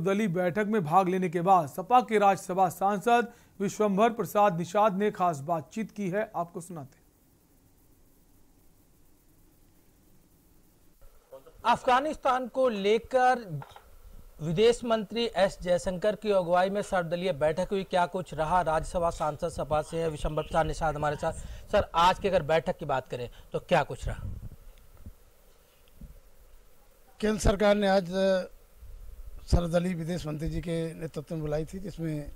दलीय बैठक में भाग लेने के बाद सपा के राज्यसभा सांसद विश्वंभर प्रसाद निषाद ने खास बातचीत की है। आपको सुनाते हैं। अफ़गानिस्तान को लेकर विदेश मंत्री एस जयशंकर की अगुवाई में सर्वदलीय बैठक हुई। क्या कुछ रहा? राज्यसभा सांसद सभा से है विशंबर प्रसाद निषाद हमारे साथ। सर आज की अगर बैठक की बात करें तो क्या कुछ रहा? केंद्र सरकार ने आज सर्वदलीय विदेश मंत्री जी के नेतृत्व में बुलाई थी, जिसमें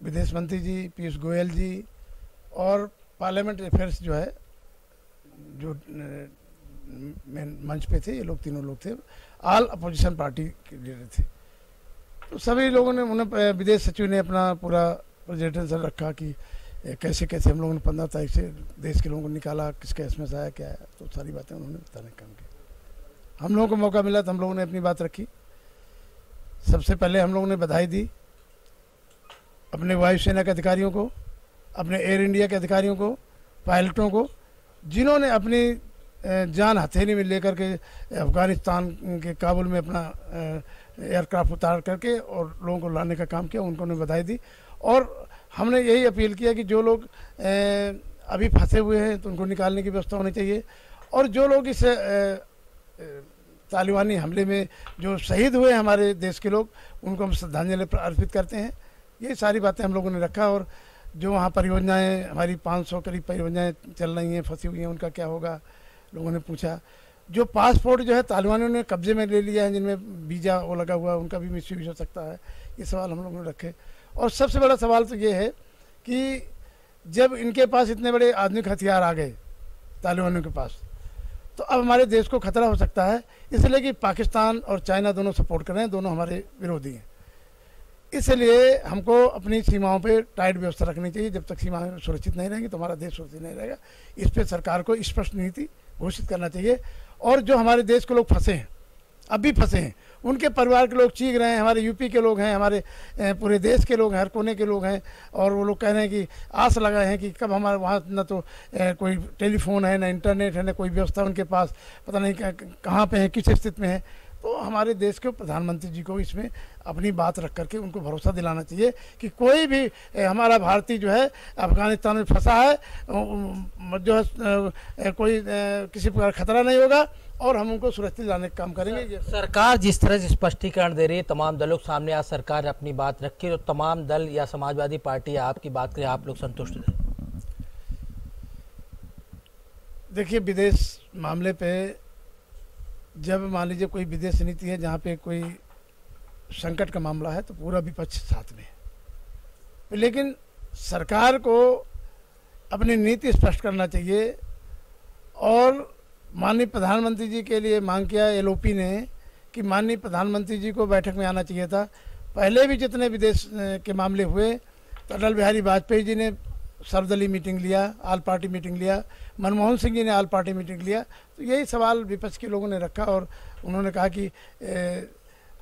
विदेश मंत्री जी, पीयूष गोयल जी और पार्लियामेंट अफेयर्स जो है, जो मंच पे थे, ये लोग, तीनों लोग थे ऑल अपोजिशन पार्टी के लीडर थे। तो सभी लोगों ने, उन्हें विदेश सचिव ने अपना पूरा प्रेजेंटेशन रखा कि कैसे कैसे हम लोगों ने पंद्रह तारीख से देश के लोगों को निकाला, किसका इसमें आया क्या है तो सारी बातें उन्होंने बताने का काम किया। हम लोगों को मौका मिला तो हम लोगों ने अपनी बात रखी। सबसे पहले हम लोगों ने बधाई दी अपने वायुसेना के अधिकारियों को, अपने एयर इंडिया के अधिकारियों को, पायलटों को, जिन्होंने अपनी जान हथेली में लेकर के अफ़गानिस्तान के काबुल में अपना एयरक्राफ्ट उतार करके और लोगों को लाने का काम किया, उनको ने बधाई दी। और हमने यही अपील किया कि जो लोग अभी फंसे हुए हैं तो उनको निकालने की व्यवस्था होनी चाहिए। और जो लोग इस तालिबानी हमले में जो शहीद हुए हमारे देश के लोग, उनको हम श्रद्धांजलि अर्पित करते हैं। ये सारी बातें हम लोगों ने रखा और जो वहाँ परियोजनाएँ, हमारी 500 करीब परियोजनाएँ चल रही हैं, फंसी हुई हैं, उनका क्या होगा, लोगों ने पूछा। जो पासपोर्ट जो है, तालिबानियों ने कब्जे में ले लिया है, जिनमें वीज़ा वो लगा हुआ है, उनका भी मिस हो सकता है। ये सवाल हम लोगों ने रखे। और सबसे बड़ा सवाल तो ये है कि जब इनके पास इतने बड़े आधुनिक हथियार आ गए, तालिबानियों के पास तो अब हमारे देश को खतरा हो सकता है, इसलिए कि पाकिस्तान और चाइना दोनों सपोर्ट कर रहे हैं, दोनों हमारे विरोधी हैं। इसलिए हमको अपनी सीमाओं पे टाइट व्यवस्था रखनी चाहिए, जब तक सीमाएँ सुरक्षित नहीं रहेंगी तो हमारा देश सुरक्षित नहीं रहेगा। इस पर सरकार को स्पष्ट नीति घोषित करना चाहिए, और जो हमारे देश के लोग फंसे हैं अब भी फंसे हैं। उनके परिवार के लोग चीख रहे हैं, हमारे यूपी के लोग हैं, हमारे पूरे देश के लोग हैं, हर कोने के लोग हैं, और वो लोग कह रहे हैं कि आस लगाए हैं कि कब हमारे वहाँ न तो कोई टेलीफोन है, ना इंटरनेट है, ना कोई व्यवस्था उनके पास, पता नहीं कहाँ पे है, किस स्थिति में है। तो हमारे देश के प्रधानमंत्री जी को इसमें अपनी बात रख करके उनको भरोसा दिलाना चाहिए कि कोई भी हमारा भारतीय जो है अफ़गानिस्तान में फंसा है जो है कोई किसी प्रकार खतरा नहीं होगा और हम उनको सुरक्षित लाने का काम करेंगे। सरकार जिस तरह से स्पष्टीकरण दे रही है तमाम दलों के सामने आज सरकार अपनी बात रखी तो तमाम दल या समाजवादी पार्टी आपकी बात करें आप लोग संतुष्ट देखिए विदेश मामले पे जब मान लीजिए कोई विदेश नीति है जहाँ पे कोई संकट का मामला है तो पूरा विपक्ष साथ में है। लेकिन सरकार को अपनी नीति स्पष्ट करना चाहिए और माननीय प्रधानमंत्री जी के लिए मांग किया एलओपी ने कि माननीय प्रधानमंत्री जी को बैठक में आना चाहिए था। पहले भी जितने विदेश के मामले हुए तो अटल बिहारी वाजपेयी जी ने सर्वदलीय मीटिंग लिया आल पार्टी मीटिंग लिया मनमोहन सिंह जी ने आल पार्टी मीटिंग लिया। तो यही सवाल विपक्ष के लोगों ने रखा और उन्होंने कहा कि ए,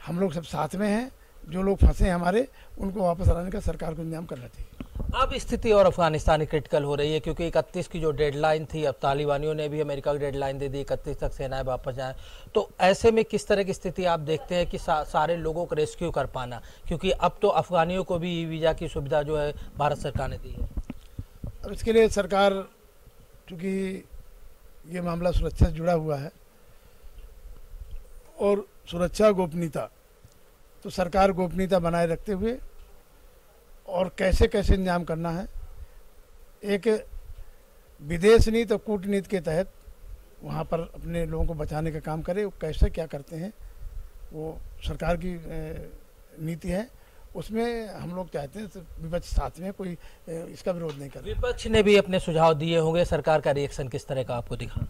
हम लोग सब साथ में हैं जो लोग फंसे हैं हमारे उनको वापस लाने का सरकार को इंतज़ाम करना चाहिए। अब स्थिति और अफ़गानिस्तान क्रिटिकल हो रही है क्योंकि इकतीस की जो डेडलाइन थी अब तालिबानियों ने भी अमेरिका की डेडलाइन दे दी इकतीस तक सेनाएँ वापस जाएँ। तो ऐसे में किस तरह की स्थिति आप देखते हैं कि सा, सारे लोगों को रेस्क्यू कर पाना? क्योंकि अब तो अफगानियों को भी ई वीज़ा की सुविधा जो है भारत सरकार ने दी है। अब इसके लिए सरकार, चूँकि ये मामला सुरक्षा से जुड़ा हुआ है, और सुरक्षा गोपनीयता तो सरकार गोपनीयता बनाए रखते हुए और कैसे कैसे इंतज़ाम करना है। एक विदेश नीति और कूटनीति के तहत वहाँ पर अपने लोगों को बचाने का काम करे, वो कैसे क्या करते हैं, वो सरकार की नीति है। उसमें हम लोग चाहते हैं विपक्ष साथ में कोई इसका विरोध नहीं कर। विपक्ष ने भी अपने सुझाव दिए होंगे सरकार का रिएक्शन किस तरह का आपको दिखा?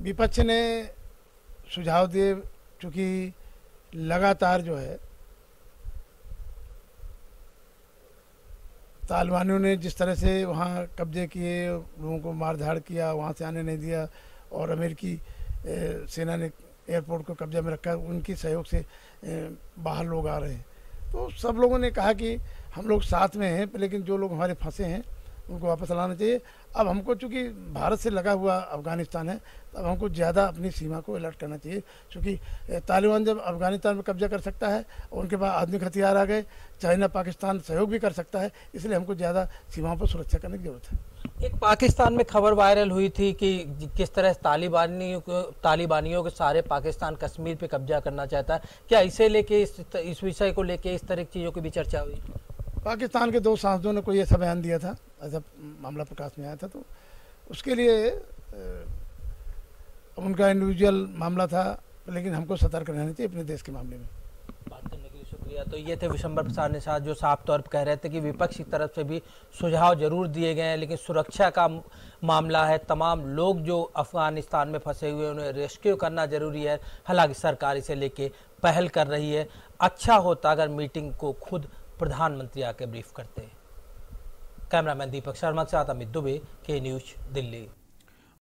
विपक्ष ने सुझाव दिए चूँकि लगातार जो है तालिबानियों ने जिस तरह से वहाँ कब्जे किए लोगों को मार धाड़ किया वहाँ से आने नहीं दिया और अमेरिकी सेना ने एयरपोर्ट को कब्जा में रखा है उनकी सहयोग से बाहर लोग आ रहे हैं। तो सब लोगों ने कहा कि हम लोग साथ में हैं, लेकिन जो लोग हमारे फंसे हैं, उनको वापस लाना चाहिए। अब हमको चूँकि भारत से लगा हुआ अफ़गानिस्तान है तब हमको ज़्यादा अपनी सीमा को अलर्ट करना चाहिए क्योंकि तालिबान जब अफ़गानिस्तान में कब्जा कर सकता है उनके पास आधुनिक हथियार आ गए, चाइना, पाकिस्तान सहयोग भी कर सकता है, इसलिए हमको ज़्यादा सीमाओं पर सुरक्षा करने की ज़रूरत है। एक पाकिस्तान में खबर वायरल हुई थी कि किस तरह तालिबानियों को तालिबानियों के सारे पाकिस्तान कश्मीर पे कब्जा करना चाहता है। क्या इसे लेके इस, इस विषय को लेके इस तरह की चीज़ों की भी चर्चा हुई? पाकिस्तान के दो सांसदों ने कोई ऐसा बयान दिया था ऐसा मामला प्रकाश में आया था तो उसके लिए उनका इंडिविजुअल मामला था लेकिन हमको सतर्क रहना चाहिए अपने देश के मामले में। शुक्रिया तो ये थे विशंबर प्रसाद निषाद जो साफ़ तौर पर कह रहे थे कि विपक्ष की तरफ़ से भी सुझाव ज़रूर दिए गए हैं, लेकिन सुरक्षा का मामला है। तमाम लोग जो अफ़गानिस्तान में फंसे हुए हैं, उन्हें रेस्क्यू करना ज़रूरी है। हालाँकि सरकार इसे लेके पहल कर रही है। अच्छा होता अगर मीटिंग को खुद प्रधानमंत्री आके ब्रीफ करते। कैमरामैन दीपक शर्मा के साथ अमित दुबे, के न्यूज़ दिल्ली।